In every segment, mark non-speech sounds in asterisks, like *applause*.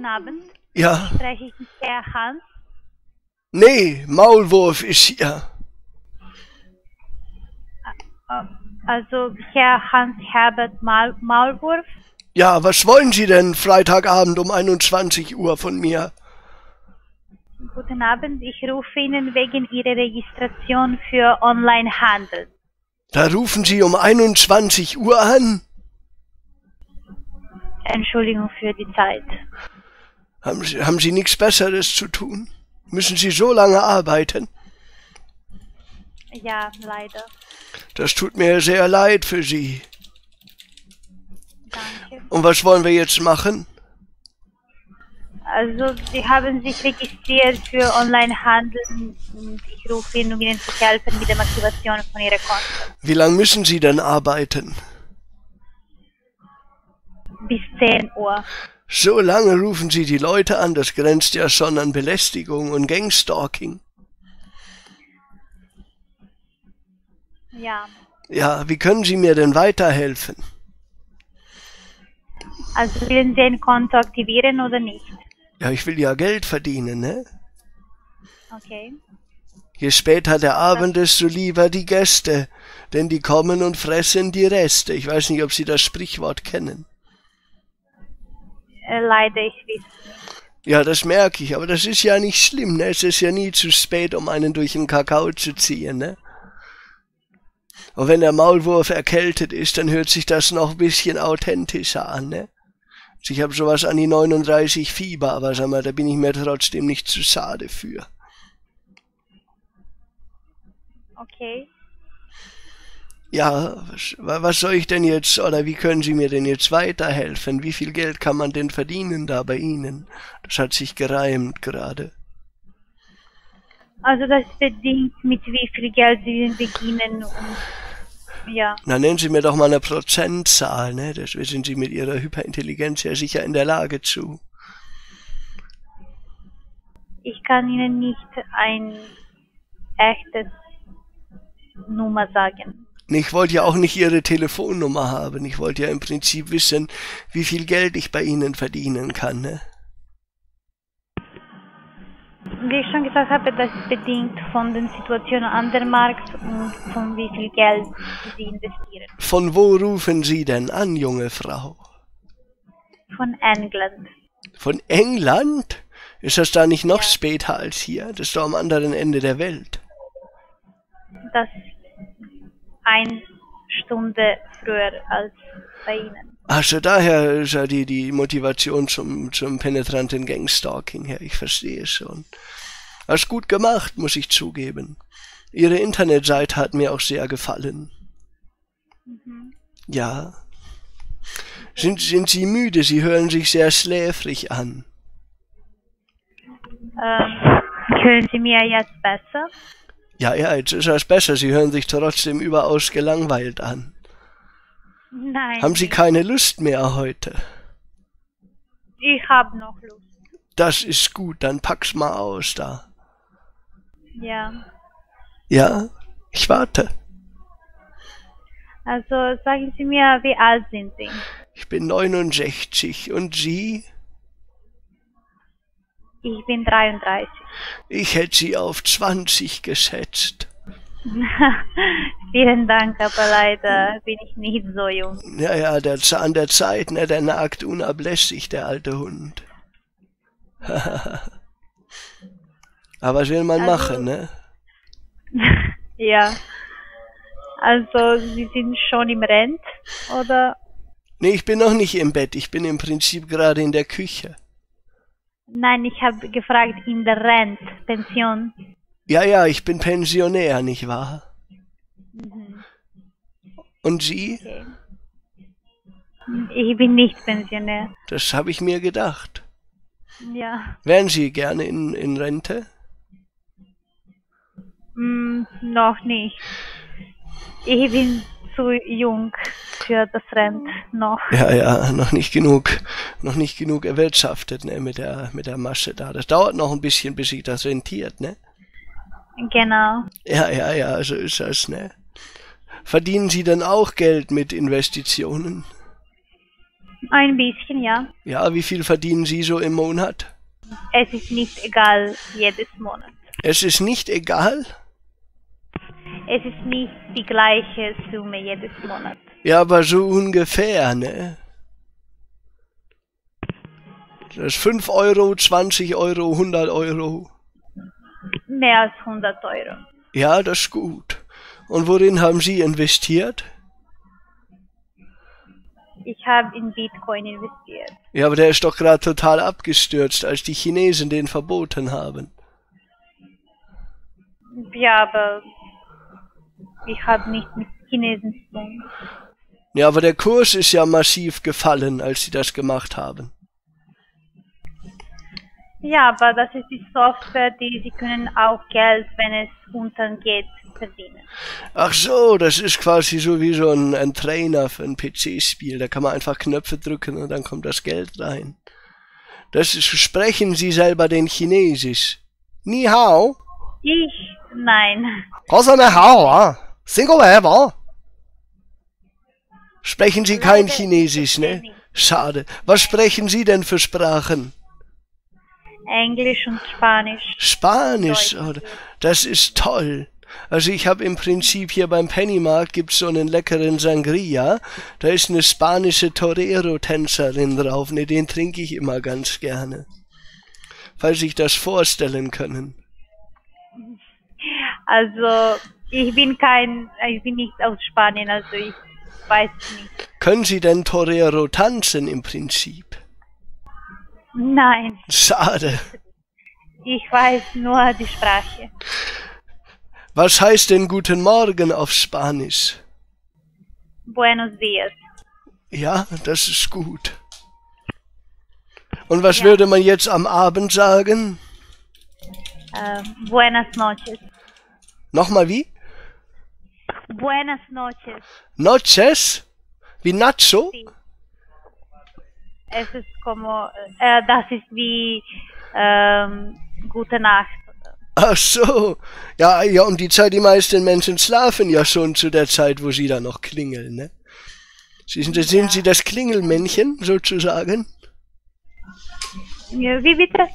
Guten Abend. Ja, Spreche ich mit Herr Hans? nee, Maulwurf ist hier. Also Herr Hans Herbert Maul Maulwurf? Ja, was wollen Sie denn Freitagabend um 21 Uhr von mir? Guten Abend. Ich rufe Ihnen wegen Ihrer Registration für Onlinehandel. Da rufen Sie um 21 Uhr an? Entschuldigung für die Zeit. Haben Sie, haben Sie nichts Besseres zu tun? Müssen Sie so lange arbeiten? Ja, leider. Das tut mir sehr leid für Sie. Danke. Und was wollen wir jetzt machen? Also Sie haben sich registriert für Onlinehandel und ich rufe Ihnen, um Ihnen zu helfen mit der Aktivation von Ihrer Konto. Wie lange müssen Sie denn arbeiten? Bis 10 Uhr. So lange rufen Sie die Leute an, das grenzt ja schon an Belästigung und Gangstalking. Ja. Ja, wie können Sie mir denn weiterhelfen? Also wollen Sie ein Konto aktivieren oder nicht? Ja, ich will ja Geld verdienen, ne? Okay. Je später der Abend, desto lieber die Gäste, denn die kommen und fressen die Reste. Ich weiß nicht, ob Sie das Sprichwort kennen. Äh, leider, ich nicht. Ja, das merke ich, aber das ist ja nicht schlimm, ne? Es ist ja nie zu spät, um einen durch den Kakao zu ziehen, ne? Und wenn der Maulwurf erkältet ist, dann hört sich das noch ein bisschen authentischer an, ne? Also Ich habe sowas an die 39 Fieber, aber sag mal, da bin ich mir trotzdem nicht zu schade für. Okay. Ja, was, wa- was soll ich denn jetzt, oder wie können Sie mir denn jetzt weiterhelfen? Wie viel Geld kann man denn verdienen da bei Ihnen? Das hat sich gereimt gerade. Also das bedingt, mit wie viel Geld Sie beginnen und ja. Na, nennen Sie mir doch mal eine Prozentzahl, ne? Das sind Sie mit Ihrer Hyperintelligenz ja sicher in der Lage zu. Ich kann Ihnen nicht ein echtes Nummer sagen. Ich wollte ja auch nicht Ihre Telefonnummer haben. Ich wollte ja im Prinzip wissen, wie viel Geld ich bei Ihnen verdienen kann, ne? Wie ich schon gesagt habe, das bedingt von den Situationen an der Markt und von wie viel Geld Sie investieren. Von wo rufen Sie denn an, junge Frau? Von England. Von England? Ist das da nicht noch später als hier? Das ist doch am anderen Ende der Welt. Das eine Stunde früher als bei Ihnen. Also daher ist ja die, die Motivation zum, zum penetranten Gangstalking her. Ich verstehe schon. Hast gut gemacht, muss ich zugeben. Ihre Internetseite hat mir auch sehr gefallen. Ja. Sind, sind Sie müde? Sie hören sich sehr schläfrig an. Ähm, können Sie mir jetzt besser? Ja, ja, jetzt ist das besser. Sie hören sich trotzdem überaus gelangweilt an. Nein. Haben Sie keine Lust mehr heute? Ich habe noch Lust. Das ist gut, dann pack's mal aus da. Ja. Ja, ich warte. Also sagen Sie mir, wie alt sind Sie? Ich bin 69 und Sie? Ich bin 33. Ich hätte Sie auf 20 geschätzt. *laughs* Vielen Dank, aber leider bin ich nicht so jung. Ja, ja, der Zahn der Zeit, ne, der nagt unablässig, der alte Hund. *laughs* Aber was will man Also- machen, ne? *laughs* ja. Also Sie sind schon im Rent oder? Nee, ich bin noch nicht im Bett, ich bin im Prinzip gerade in der Küche. Nein, ich habe gefragt in der Rent, Pension. Ja, ja, ich bin Pensionär, nicht wahr? Und Sie? Okay. Ich bin nicht Pensionär. Das habe ich mir gedacht. Ja. Wären Sie gerne in, in Rente? Hm, noch nicht. Ich bin zu jung für das Rent noch. Ja, ja, noch nicht genug, noch nicht genug erwirtschaftet, ne, mit der, mit der Masche da. Das dauert noch ein bisschen, bis sich das rentiert, ne? Genau. Ja, ja, ja, so ist das, ne? Verdienen Sie dann auch Geld mit Investitionen? Ein bisschen, ja. Ja, wie viel verdienen Sie so im Monat? Es ist nicht egal jedes Monat. Es ist nicht egal? Es ist nicht die gleiche Summe jedes Monat. Ja, aber so ungefähr, ne? Das ist 5 Euro, 20 Euro, 100 Euro. Mehr als 100 Euro. Ja, das ist gut. Und worin haben Sie investiert? Ich habe in Bitcoin investiert. Ja, aber der ist doch gerade total abgestürzt, als die Chinesen den verboten haben. Ja, aber ich habe nicht mit Chinesen zu tun. Ja, aber der Kurs ist ja massiv gefallen, als sie das gemacht haben. Ja, aber das ist die Software, die Sie können auch Geld, wenn es untergeht, verdienen. Ach so, das ist quasi so wie so ein, ein Trainer für ein PC-Spiel. Da kann man einfach Knöpfe drücken und dann kommt das Geld rein. Das ist, sprechen Sie selber den Chinesisch. Ni hao. Ich? Nein. Kosa ne hao, ah. Singo wa. Sprechen Sie kein Leider Chinesisch, ne? Schade. Was sprechen Sie denn für Sprachen? Englisch und Spanisch. Spanisch, oder? Das ist toll. Also ich habe im Prinzip hier beim Pennymarkt gibt's so einen leckeren Sangria. Da ist eine spanische Torero-Tänzerin drauf. Ne, den trinke ich immer ganz gerne. Falls sich das vorstellen können. *laughs* Also, ich bin kein, ich bin nicht aus Spanien, also ich weiß nicht. Können Sie denn Torero tanzen im Prinzip? Nein, Schade. ich weiß nur die Sprache. Was heißt denn Guten Morgen auf Spanisch? Buenos dias. Ja, das ist gut. Und was Ja. würde man jetzt am Abend sagen? Äh, buenas noches. Nochmal wie? Buenas noches. Noches? Wie Nacho? Sí. Es ist como, äh, das ist wie ähm, gute Nacht. Ach so. Ja, ja, um die Zeit, die meisten Menschen schlafen ja schon zu der Zeit, wo sie da noch klingeln, ne? Sie sind, sind Sie das Klingelmännchen, sozusagen? Ja, wie bitte?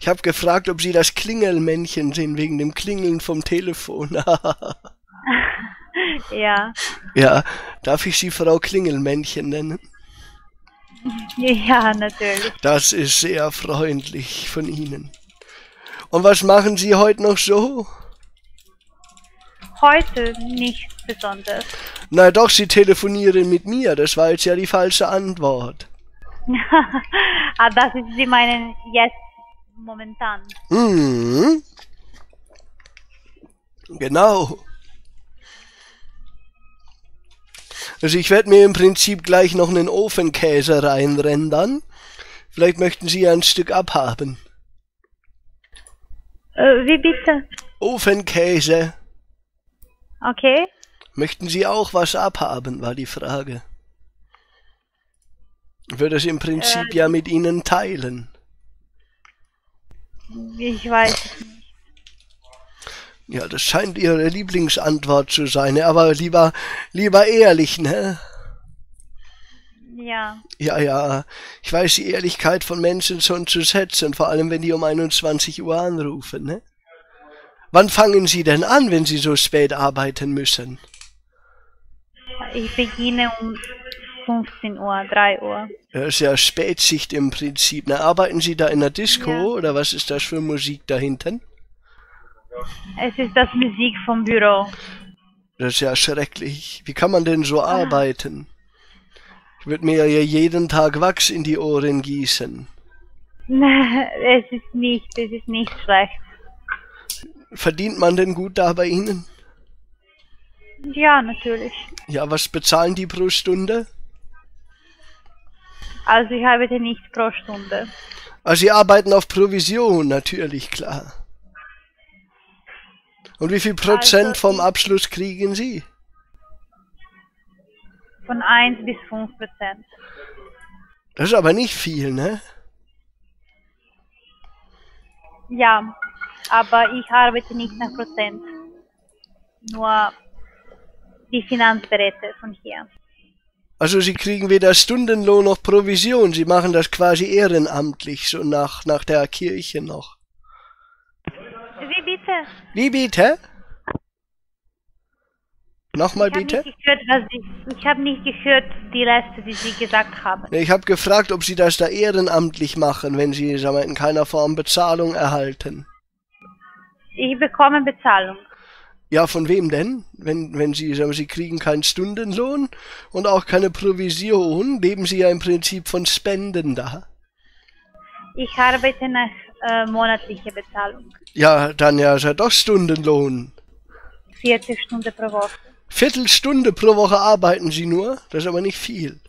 Ich habe gefragt, ob Sie das Klingelmännchen sind, wegen dem Klingeln vom Telefon. *laughs* Ja. ja, darf ich Sie Frau Klingelmännchen nennen? Ja, natürlich. Das ist sehr freundlich von Ihnen. Und was machen Sie heute noch so? Heute nichts Besonderes. Na doch, Sie telefonieren mit mir. Das war jetzt ja die falsche Antwort. *laughs* ah, das ist, Sie meinen jetzt momentan. Hm. Genau. Also ich werde mir im Prinzip gleich noch einen Ofenkäse reinrendern. Vielleicht möchten Sie ein Stück abhaben. Äh, wie bitte? Ofenkäse. Okay. Möchten Sie auch was abhaben, war die Frage. Ich würde es im Prinzip ja mit Ihnen teilen. Ich weiß nicht. Ja, das scheint Ihre Lieblingsantwort zu sein, ne? aber lieber, lieber ehrlich, ne? Ja. Ja, ja, ich weiß die Ehrlichkeit von Menschen schon zu schätzen, vor allem wenn die um 21 Uhr anrufen, ne? Wann fangen Sie denn an, wenn Sie so spät arbeiten müssen? Ich beginne um 15 Uhr, 3 Uhr. Das ist ja Spätschicht im Prinzip. Ne? Arbeiten Sie da in der Disco Ja. oder was ist das für Musik da hinten? Es ist das Musik vom Büro. Das ist ja schrecklich. Wie kann man denn so arbeiten? Ich würde mir ja jeden Tag Wachs in die Ohren gießen. *laughs* es ist nicht, es ist nicht schlecht. Verdient man denn gut da bei Ihnen? Ja, natürlich. Ja, was bezahlen die pro Stunde? Also ich arbeite nicht pro Stunde. Also Sie arbeiten auf Provision, natürlich, klar. Und wie viel Prozent Also vom Abschluss kriegen Sie? Von 1 bis 5 Prozent. Das ist aber nicht viel, ne? Ja, aber ich arbeite nicht nach Prozent. Nur die Finanzberater von hier. Also Sie kriegen weder Stundenlohn noch Provision. Sie machen das quasi ehrenamtlich, so nach, nach der Kirche noch. Wie bitte? Wie bitte? Nochmal Ich habe bitte? nicht gehört, was Sie, ich habe nicht gehört, die letzte, die Sie gesagt haben. Ich habe gefragt, ob Sie das da ehrenamtlich machen, wenn Sie sagen wir, in keiner Form Bezahlung erhalten. Ich bekomme Bezahlung. Ja, von wem denn? Wenn, wenn Sie sagen, Sie kriegen keinen Stundenlohn und auch keine Provision, leben Sie ja im Prinzip von Spenden da. Ich arbeite nach äh, monatlicher Bezahlung. Ja, dann ja, ist ja doch Stundenlohn. 40 Stunden pro Woche. Viertelstunde pro Woche arbeiten Sie nur, das ist aber nicht viel.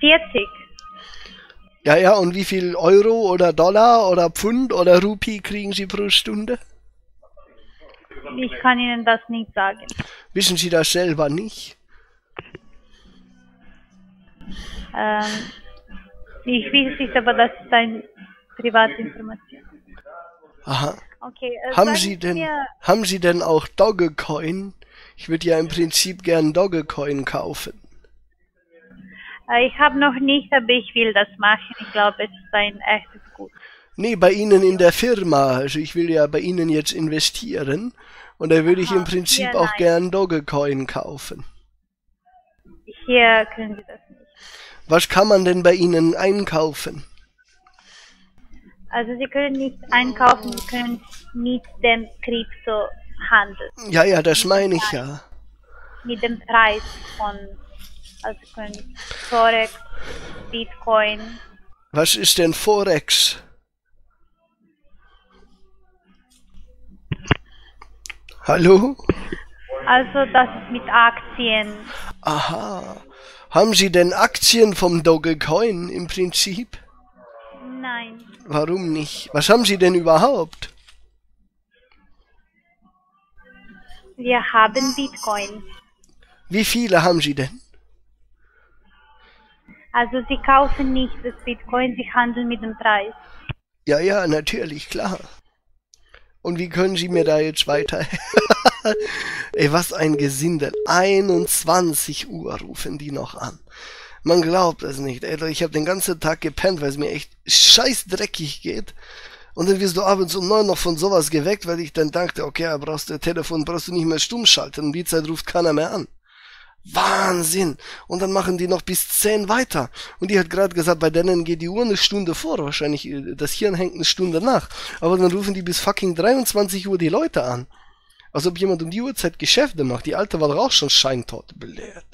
40. Ja, ja, und wie viel Euro oder Dollar oder Pfund oder Rupie kriegen Sie pro Stunde? Ich kann Ihnen das nicht sagen. Wissen Sie das selber nicht? Ähm, ich weiß nicht, aber das ist eine private Information. Aha. Okay, äh, Haben Sie denn, haben Sie denn auch Dogecoin? Ich würde ja im Prinzip gern Dogecoin kaufen. äh, ich habe noch nicht, aber ich will das machen. Ich glaube, es ist ein echtes Gut. Nee, bei Ihnen in der Firma. Also ich will ja bei Ihnen jetzt investieren. Und da würde ich im Prinzip ja, auch gern Dogecoin kaufen. Hier können Sie das nicht. Was kann man denn bei Ihnen einkaufen? Also Sie können nicht einkaufen, Sie können mit dem Krypto handeln. Ja, ja, das meine ich ja. Mit dem Preis von, also Sie können Forex, Bitcoin, Was ist denn Forex? Hallo? also das ist mit Aktien. Aha. Haben Sie denn Aktien vom Dogecoin im Prinzip? Nein, Warum nicht? Was haben Sie denn überhaupt? wir haben Bitcoin. Wie viele haben Sie denn? Also Sie kaufen nicht das Bitcoin, Sie handeln mit dem Preis. Ja, ja, natürlich, klar. Und wie können Sie mir da jetzt weiter? *laughs* Ey, was ein Gesindel. 21 Uhr rufen die noch an. Man glaubt es nicht. Ey, ich habe den ganzen Tag gepennt, weil es mir echt scheiß dreckig geht. Und dann wirst du abends um neun noch von sowas geweckt, weil ich dann dachte, okay, brauchst du Telefon, brauchst du nicht mehr stumm schalten. Um die Zeit ruft keiner mehr an. Wahnsinn! Und dann machen die noch bis 10 weiter. Und die hat gerade gesagt, bei denen geht die Uhr eine Stunde vor. Wahrscheinlich, äh, das Hirn hängt eine Stunde nach. Aber dann rufen die bis fucking 23 Uhr die Leute an. Als ob jemand um die Uhrzeit Geschäfte macht. Die Alte war doch auch schon scheintot belehrt.